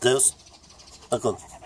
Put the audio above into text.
Deus, a.